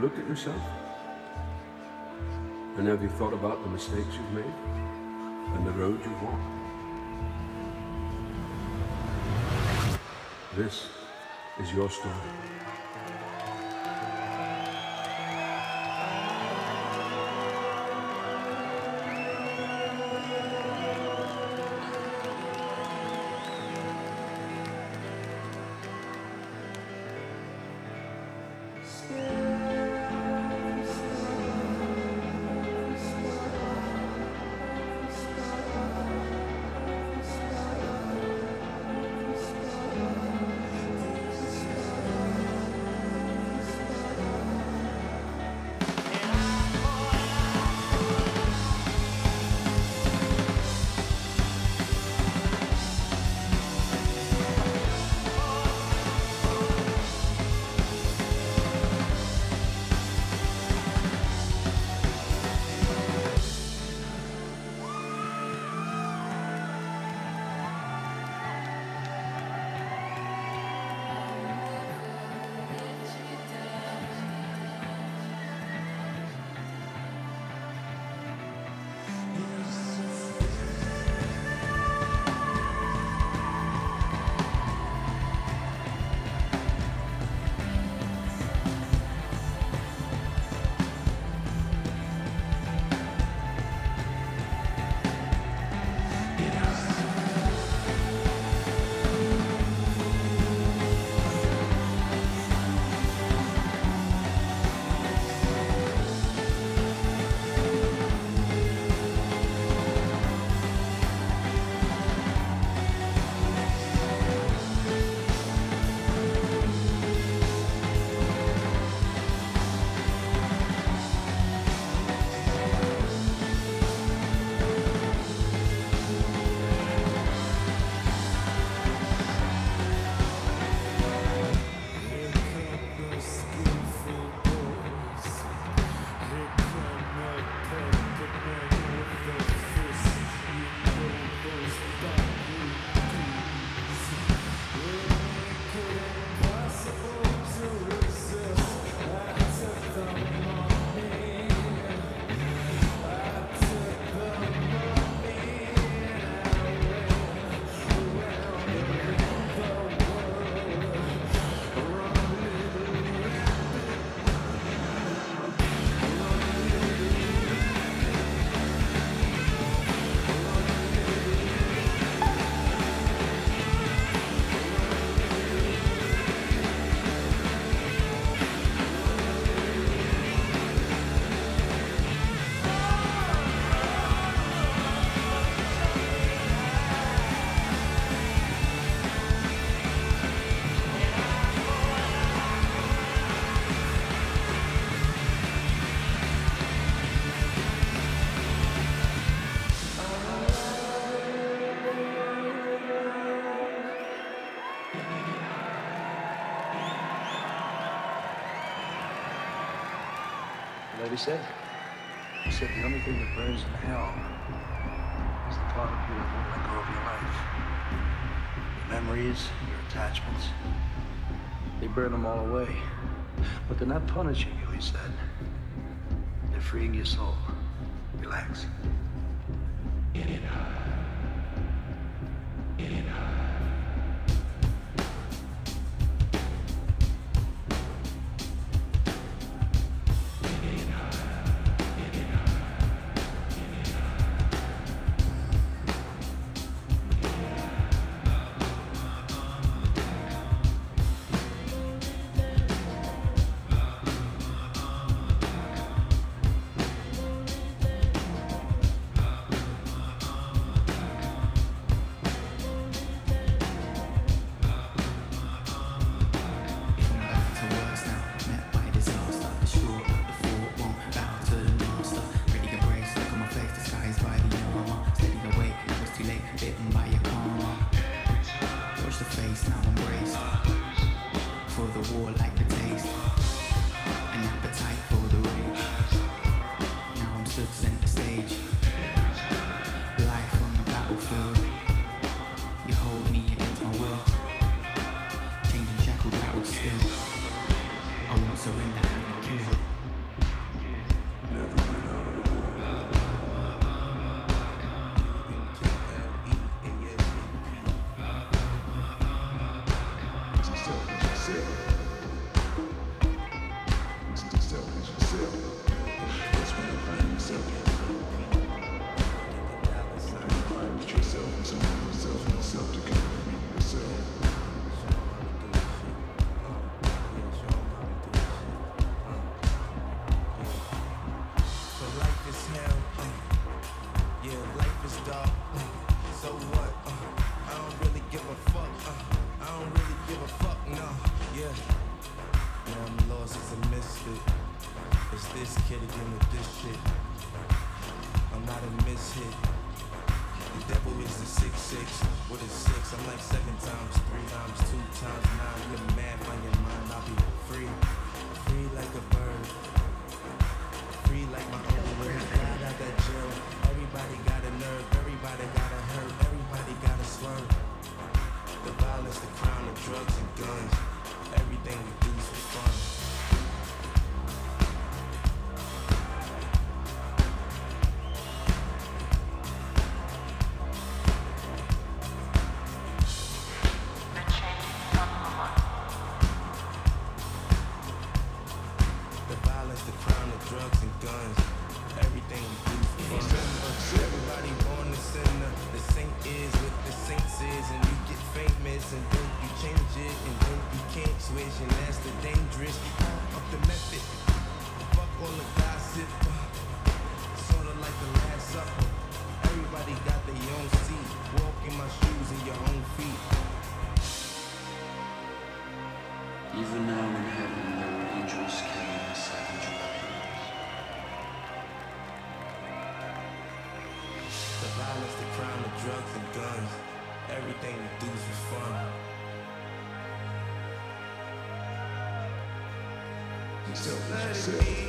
You looked at yourself? And have you thought about the mistakes you've made and the road you've walked? This is your story. He said the thing that burns in hell is the thought of you that won't let go of your life. Your memories, your attachments, they burn them all away. But they're not punishing you, he said. They're freeing your soul. Relax. Mind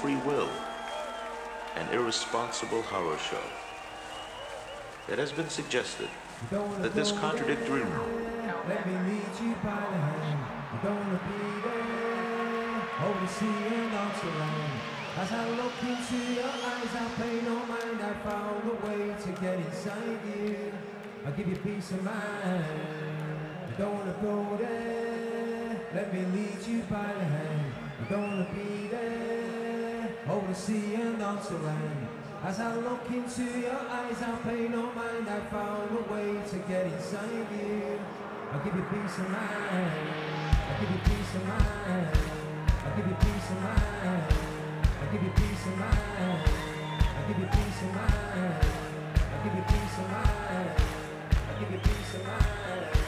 free will, an irresponsible horror show. It has been suggested that this contradictory Let me lead you by the hand. You're gonna be there, over the sea and on surround. As I look into your eyes, I pay no mind. I found a way to get inside you. I'll give you peace of mind. You don't wanna go there. Let me lead you by the hand. You're gonna be there, over the sea and on surround. As I look into your eyes, I pay no mind. I found a way to get inside you. I'll give you peace of mind. I'll give you peace of mind. I'll give you peace of mind. I'll give you peace of mind. I'll give you peace of mind. I'll give you peace of mind. I'll give you peace of mind.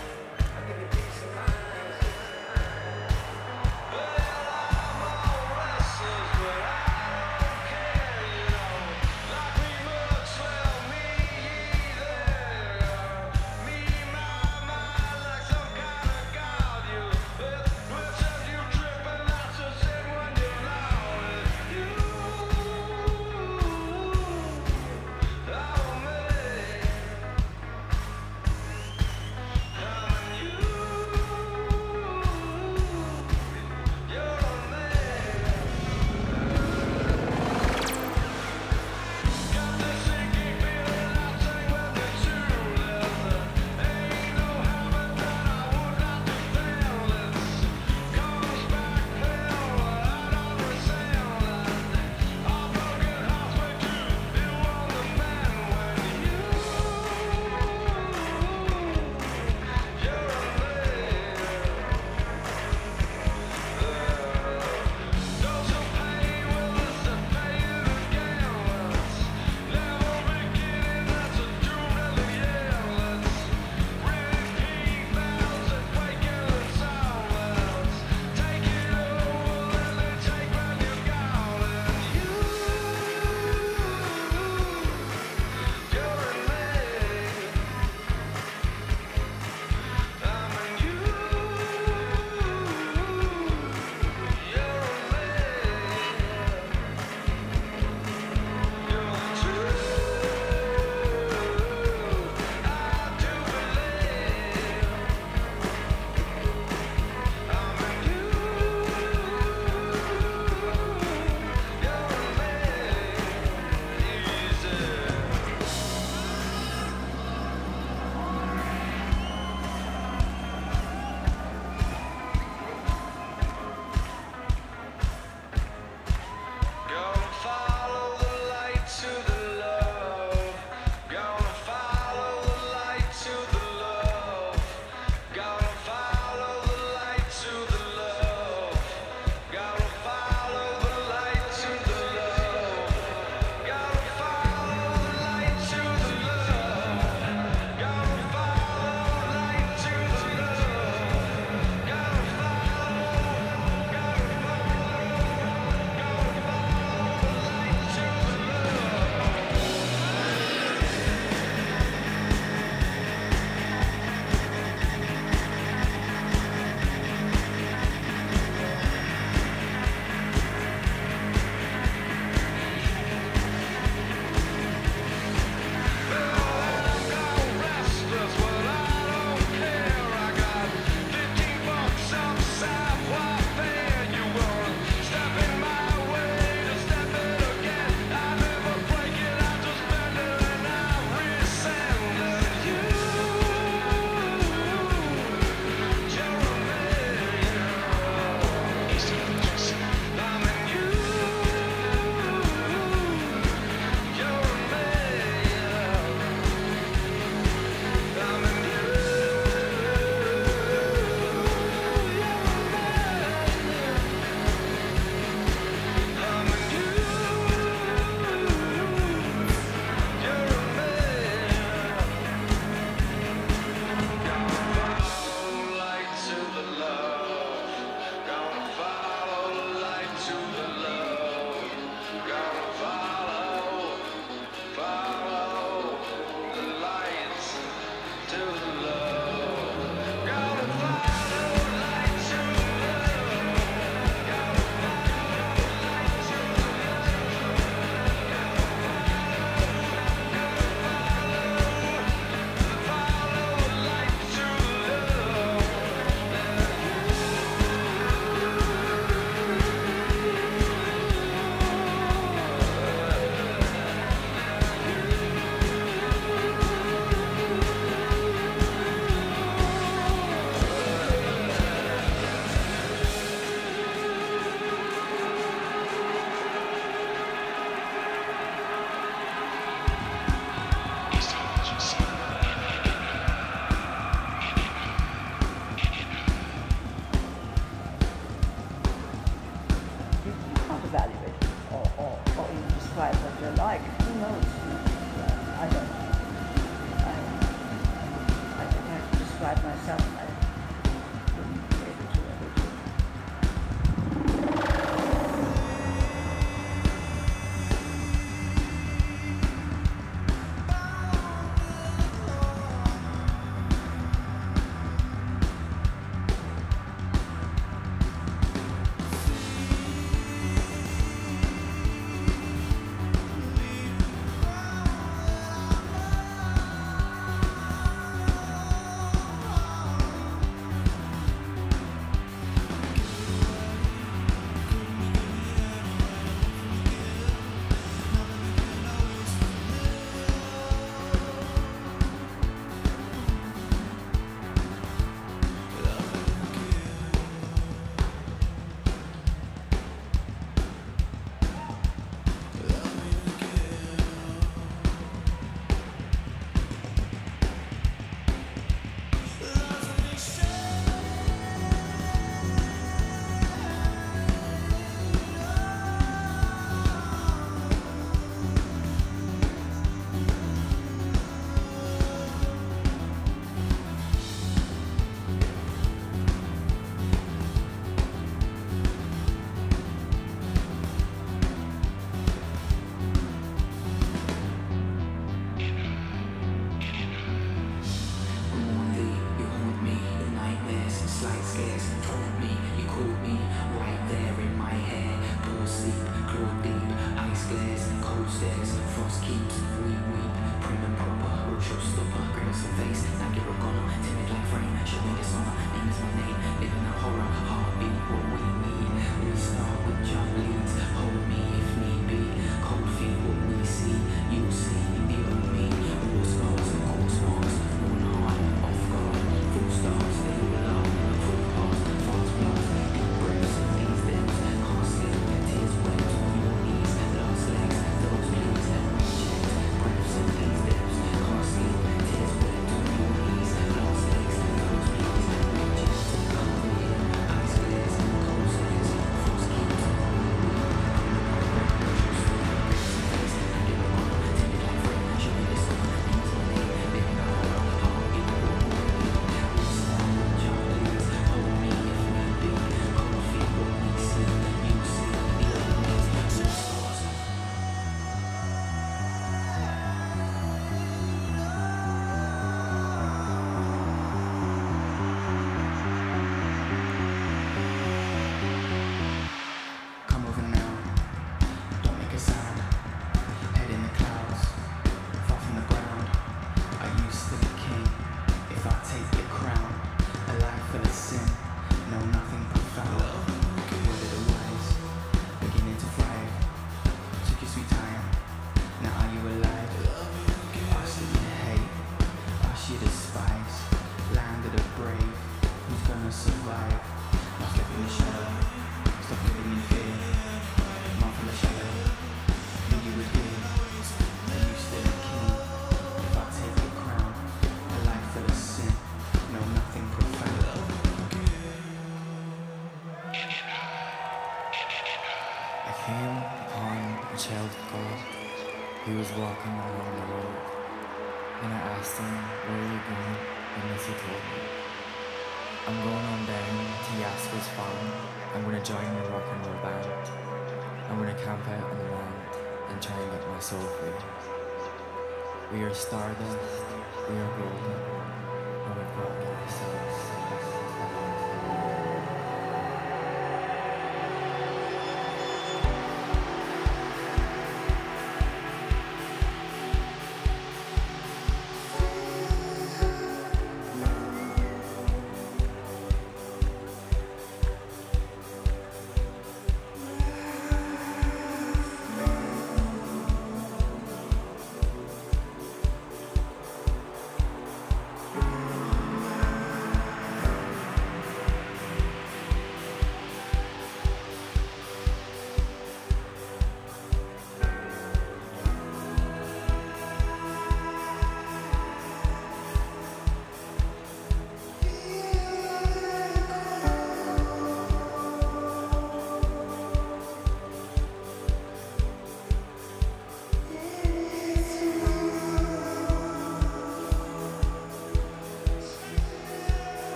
We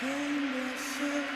Thank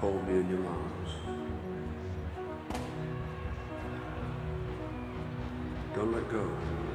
Hold me in your arms. Don't let go.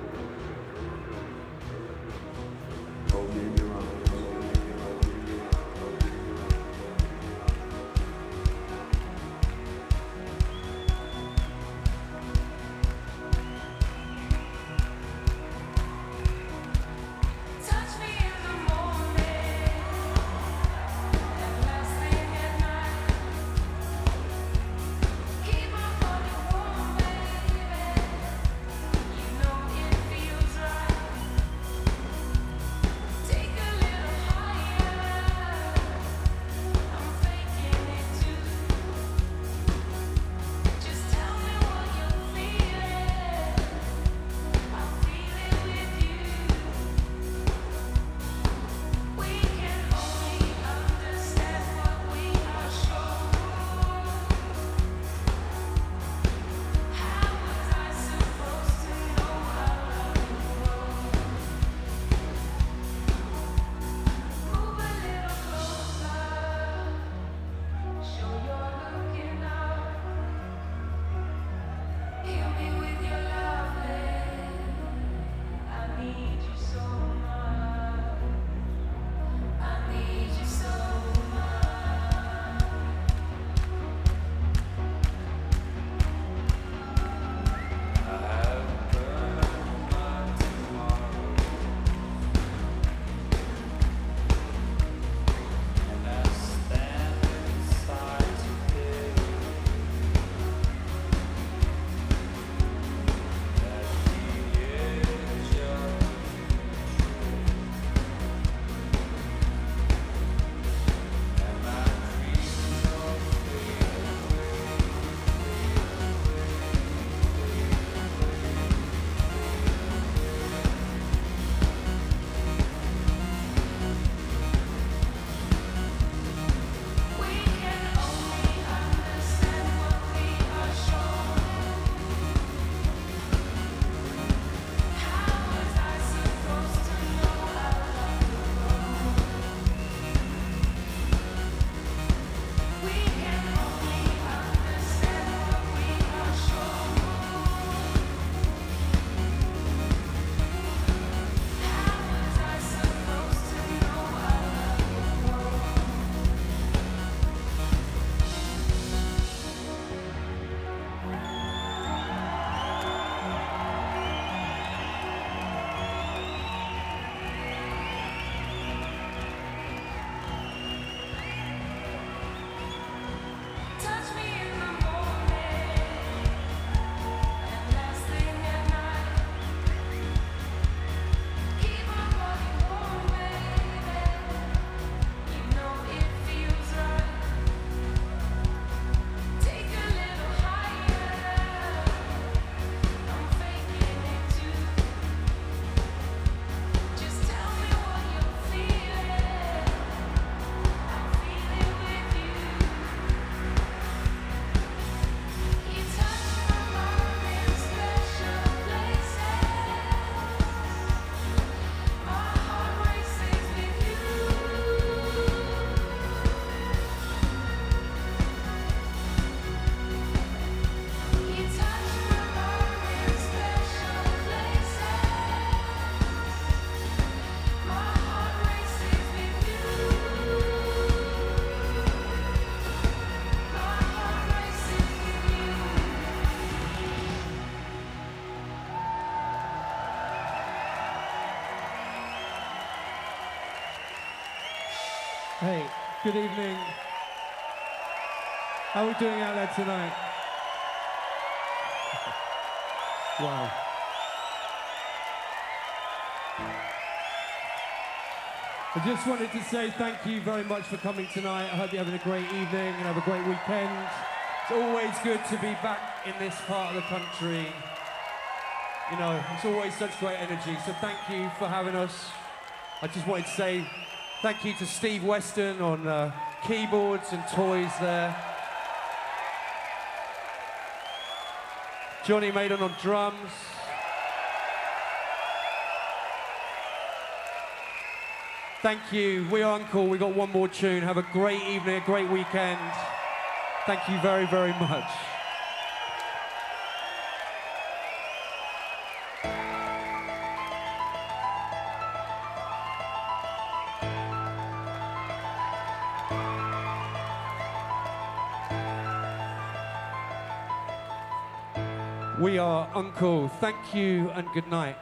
Hey, good evening. How are we doing out there tonight? wow. I just wanted to say thank you very much for coming tonight. I hope you're having a great evening and have a great weekend. It's always good to be back in this part of the country. You know, it's always such great energy. So thank you for having us. I just wanted to say Thank you to Steve Weston on uh, keyboards and toys there. Johnny Maiden on drums. Thank you. We are UNKLE. We got one more tune. Have a great evening, a great weekend. Thank you very, very much. UNKLE. Thank you and good night.